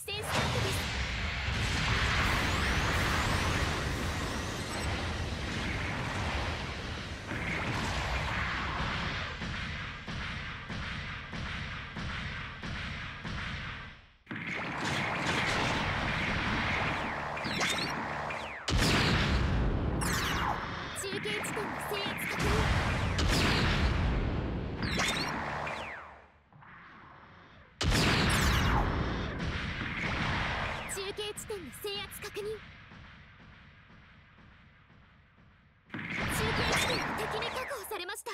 作戦スタートです定地点の制圧確認。中継地点は敵に確保されました。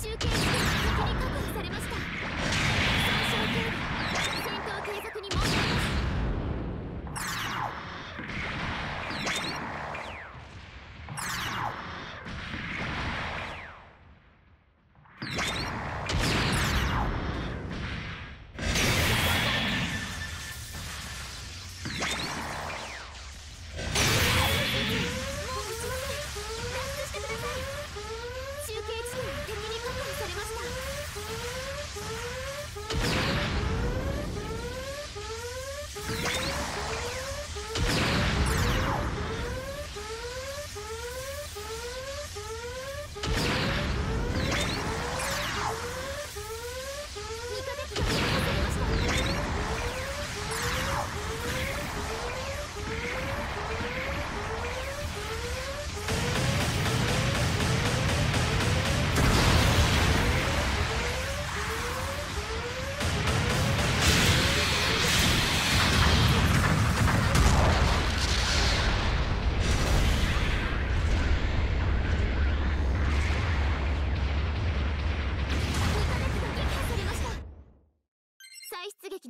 中継地点は敵に確保されました。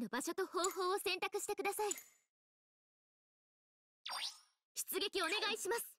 の場所と方法を選択してください。出撃お願いします。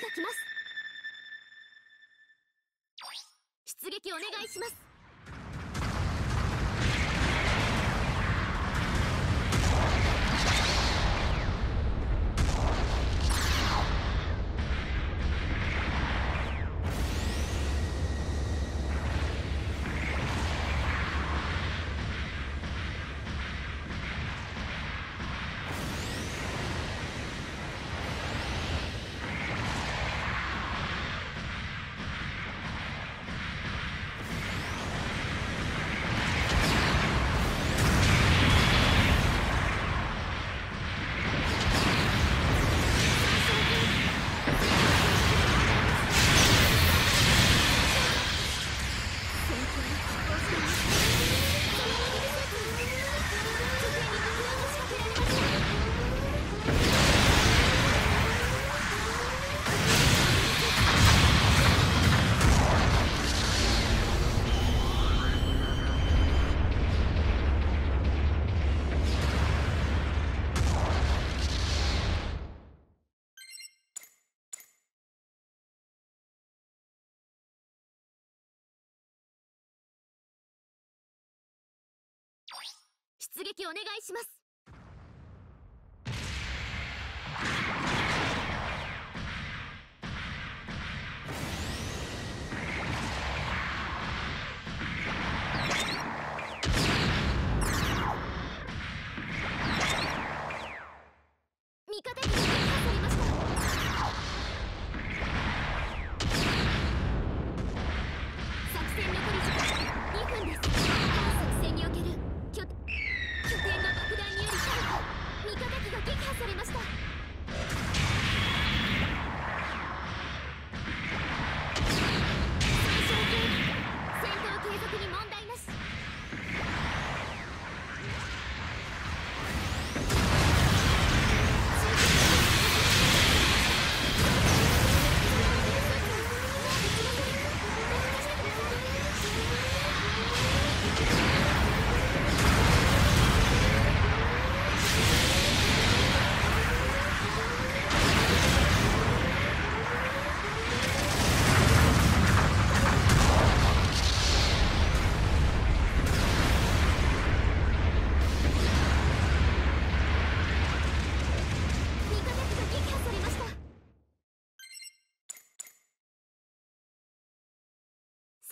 が来ます。出撃お願いします。出撃お願いします。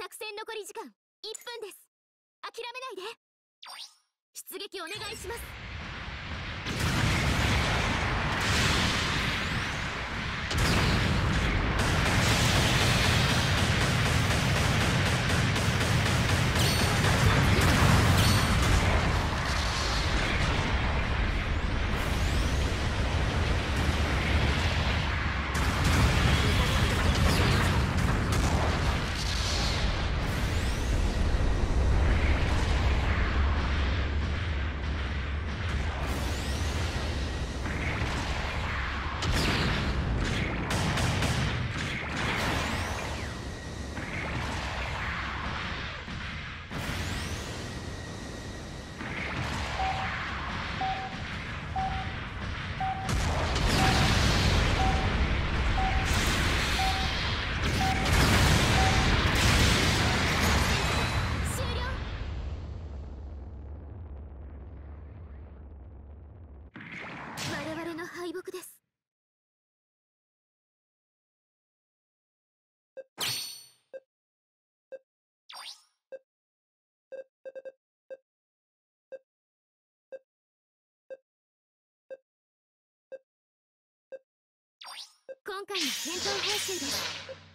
作戦残り時間1分です。諦めないで。出撃お願いします。今回の戦闘報酬です。